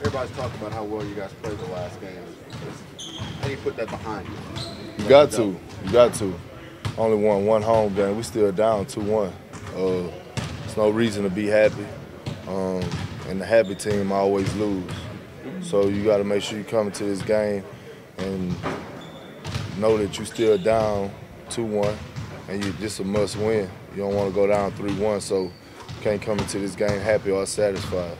everybody's talking about how well you guys played the last game. How do you put that behind you? You got to. You got to. Only won one home game. We still down 2-1. Uh, there's no reason to be happy. Um, and the happy team always lose. So you got to make sure you come into this game and know that you're still down 2-1 and you just a must win. You don't want to go down 3-1, so can't come into this game happy or satisfied.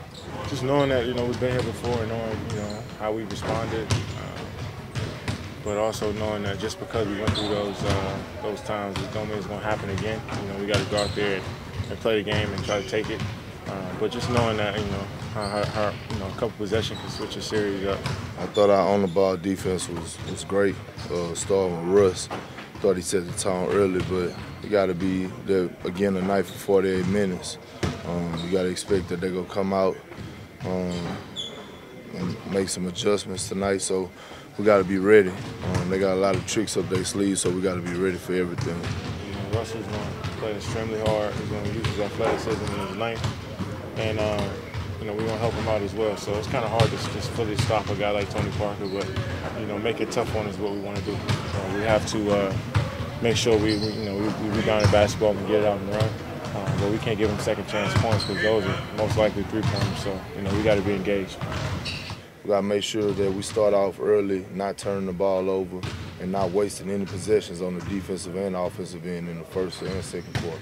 Just knowing that, you know, we've been here before and knowing, you know, how we responded, uh, but also knowing that just because we went through those uh, those times, it don't mean it's going to happen again. You know, we got to go out there and, and, play the game and try to take it. Uh, but just knowing that, you know, how, how, you know, a couple possessions can switch a series up. I thought our on the ball defense was was great. Uh, starting with Russ, thought he set the tone early, but you got to be there again tonight for 48 minutes. Um, you got to expect that they're gonna come out um, and make some adjustments tonight. So we got to be ready. Um, they got a lot of tricks up their sleeves, so we got to be ready for everything. You know, Russell's going to play extremely hard. He's going to use his athleticism and his length, and you know we want to help him out as well. So it's kind of hard to just fully stop a guy like Tony Parker, but you know make it tough on is what we want to do. So we have to uh, make sure we, we, you know we, we rebound the basketball and get it out and run. Uh, but we can't give them second chance points because those are most likely three pointers. So you know we got to be engaged. We got to make sure that we start off early, not turning the ball over, and not wasting any possessions on the defensive and offensive end in the first and second quarter.